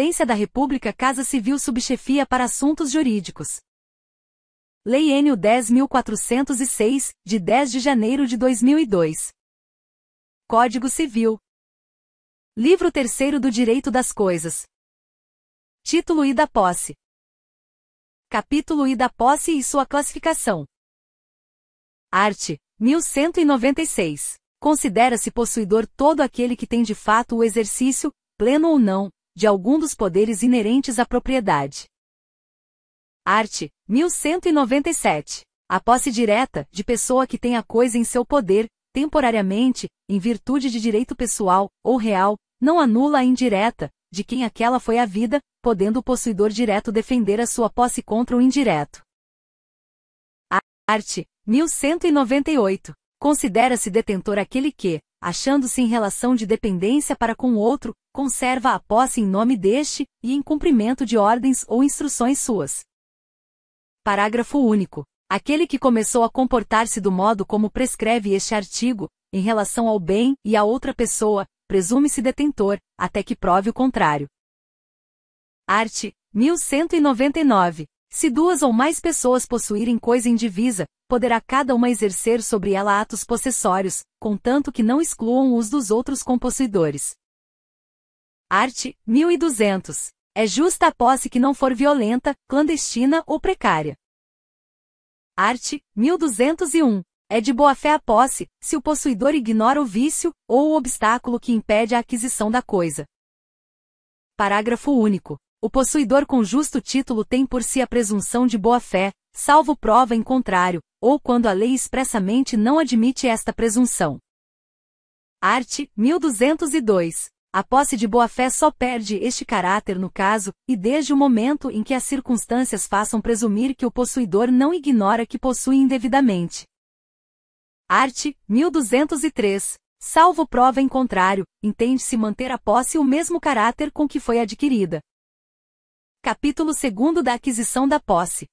Presidência da República Casa Civil Subchefia para Assuntos Jurídicos. Lei N. 10.406, de 10 de janeiro de 2002. Código Civil. Livro 3 do Direito das Coisas. Título e da posse. Capítulo e da posse e sua classificação. Art. 1196. Considera-se possuidor todo aquele que tem de fato o exercício, pleno ou não, de algum dos poderes inerentes à propriedade. Art. 1197. A posse direta, de pessoa que tem a coisa em seu poder, temporariamente, em virtude de direito pessoal, ou real, não anula a indireta, de quem aquela foi a vida, podendo o possuidor direto defender a sua posse contra o indireto. Art. 1198. Considera-se detentor aquele que, achando-se em relação de dependência para com outro, conserva a posse em nome deste, e em cumprimento de ordens ou instruções suas. Parágrafo único. Aquele que começou a comportar-se do modo como prescreve este artigo, em relação ao bem e a outra pessoa, presume-se detentor, até que prove o contrário. Art. 1199. Se duas ou mais pessoas possuírem coisa indivisa, poderá cada uma exercer sobre ela atos possessórios, contanto que não excluam os dos outros compossuidores. Art. 1200. É justa a posse que não for violenta, clandestina ou precária. Art. 1201. É de boa-fé a posse, se o possuidor ignora o vício, ou o obstáculo que impede a aquisição da coisa. Parágrafo único. O possuidor com justo título tem por si a presunção de boa-fé, salvo prova em contrário, ou quando a lei expressamente não admite esta presunção. Art. 1202. A posse de boa-fé só perde este caráter no caso, e desde o momento em que as circunstâncias façam presumir que o possuidor não ignora que possui indevidamente. Art. 1203. Salvo prova em contrário, entende-se manter a posse o mesmo caráter com que foi adquirida. Capítulo 2 da aquisição da posse.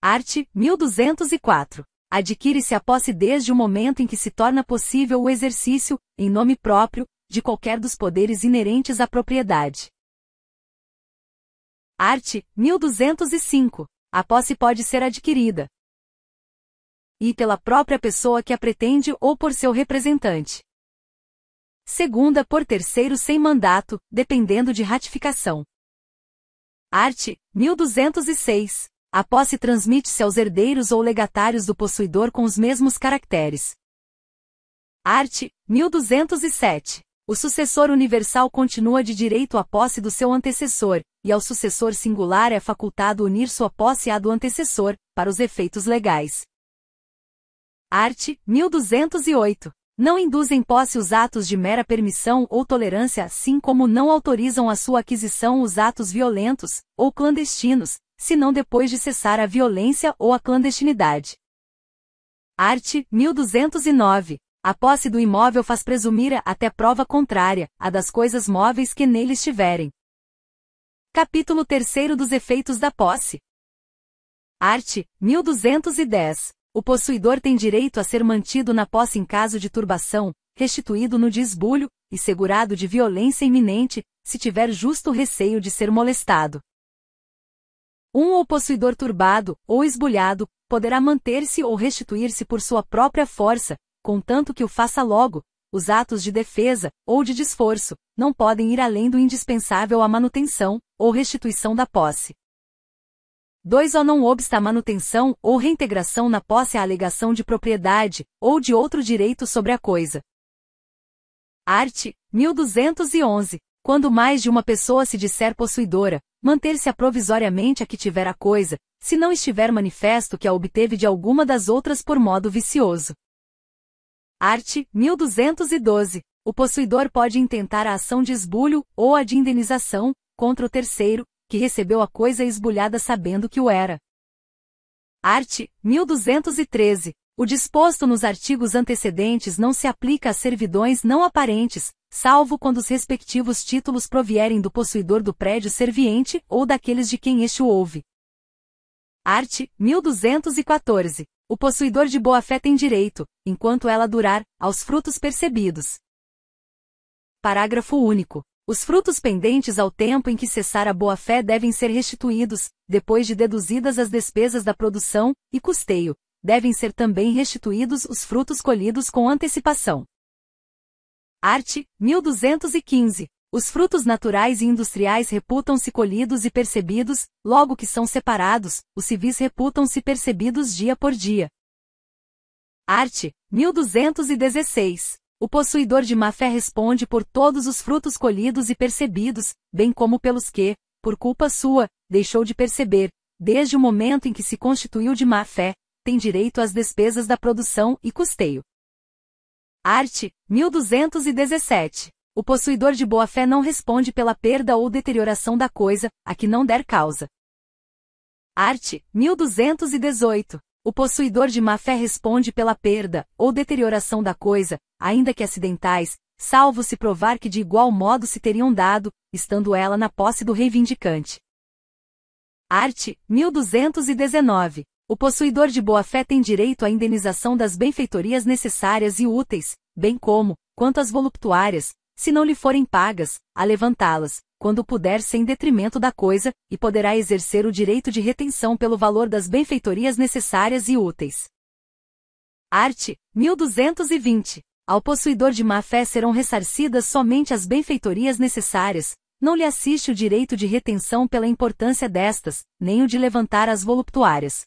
Art. 1204. Adquire-se a posse desde o momento em que se torna possível o exercício, em nome próprio, de qualquer dos poderes inerentes à propriedade. Art. 1205. A posse pode ser adquirida. E pela própria pessoa que a pretende ou por seu representante. Segunda por terceiro sem mandato, dependendo de ratificação. Art. 1206. A posse transmite-se aos herdeiros ou legatários do possuidor com os mesmos caracteres. Art. 1207. O sucessor universal continua de direito à posse do seu antecessor, e ao sucessor singular é facultado unir sua posse à do antecessor, para os efeitos legais. Art. 1208. Não induzem posse os atos de mera permissão ou tolerância, assim como não autorizam a sua aquisição os atos violentos, ou clandestinos, senão depois de cessar a violência ou a clandestinidade. Art. 1209. A posse do imóvel faz presumir até prova contrária, a das coisas móveis que nele estiverem. Capítulo 3 dos efeitos da posse. Art. 1210. O possuidor tem direito a ser mantido na posse em caso de turbação, restituído no desbulho, e segurado de violência iminente, se tiver justo receio de ser molestado. Um ou possuidor turbado, ou esbulhado, poderá manter-se ou restituir-se por sua própria força, contanto que o faça logo, os atos de defesa, ou de desforço, não podem ir além do indispensável à manutenção, ou restituição da posse. 2. Ou não obsta a manutenção ou reintegração na posse a alegação de propriedade, ou de outro direito sobre a coisa. Art. 1211. Quando mais de uma pessoa se disser possuidora, manter-se-a provisoriamente a que tiver a coisa, se não estiver manifesto que a obteve de alguma das outras por modo vicioso. Art. 1212. O possuidor pode intentar a ação de esbulho, ou a de indenização, contra o terceiro, que recebeu a coisa esbulhada sabendo que o era. Art. 1213. O disposto nos artigos antecedentes não se aplica a servidões não aparentes, salvo quando os respectivos títulos provierem do possuidor do prédio serviente ou daqueles de quem este o ouve. Art. 1214. O possuidor de boa-fé tem direito, enquanto ela durar, aos frutos percebidos. Parágrafo único. Os frutos pendentes ao tempo em que cessar a boa-fé devem ser restituídos, depois de deduzidas as despesas da produção e custeio, devem ser também restituídos os frutos colhidos com antecipação. Arte, 1215. Os frutos naturais e industriais reputam-se colhidos e percebidos, logo que são separados, os civis reputam-se percebidos dia por dia. Arte, 1216. O possuidor de má fé responde por todos os frutos colhidos e percebidos, bem como pelos que, por culpa sua, deixou de perceber, desde o momento em que se constituiu de má fé, tem direito às despesas da produção e custeio. Arte, 1217. O possuidor de boa fé não responde pela perda ou deterioração da coisa, a que não der causa. Arte, 1218. O possuidor de má fé responde pela perda ou deterioração da coisa, ainda que acidentais, salvo se provar que de igual modo se teriam dado, estando ela na posse do reivindicante. Arte, 1219. O possuidor de boa-fé tem direito à indenização das benfeitorias necessárias e úteis, bem como, quanto às voluptuárias, se não lhe forem pagas, a levantá-las, quando puder sem detrimento da coisa, e poderá exercer o direito de retenção pelo valor das benfeitorias necessárias e úteis. Arte, 1220. Ao possuidor de má-fé serão ressarcidas somente as benfeitorias necessárias, não lhe assiste o direito de retenção pela importância destas, nem o de levantar as voluptuárias.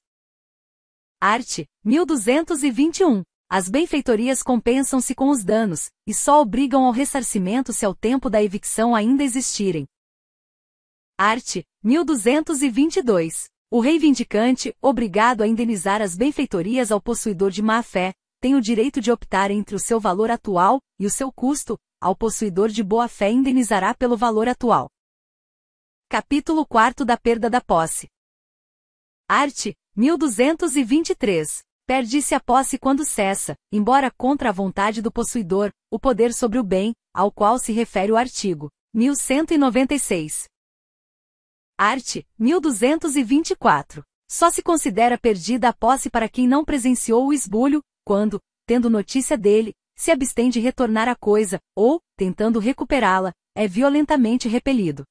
Arte, 1221. As benfeitorias compensam-se com os danos, e só obrigam ao ressarcimento se ao tempo da evicção ainda existirem. Arte, 1222. O reivindicante, obrigado a indenizar as benfeitorias ao possuidor de má-fé, tem o direito de optar entre o seu valor atual e o seu custo, ao possuidor de boa-fé indenizará pelo valor atual. Capítulo 4 da perda da posse. Arte, 1223. Perde-se a posse quando cessa, embora contra a vontade do possuidor, o poder sobre o bem, ao qual se refere o artigo 1196. Arte, 1224. Só se considera perdida a posse para quem não presenciou o esbulho, quando, tendo notícia dele, se abstém de retornar a coisa, ou, tentando recuperá-la, é violentamente repelido.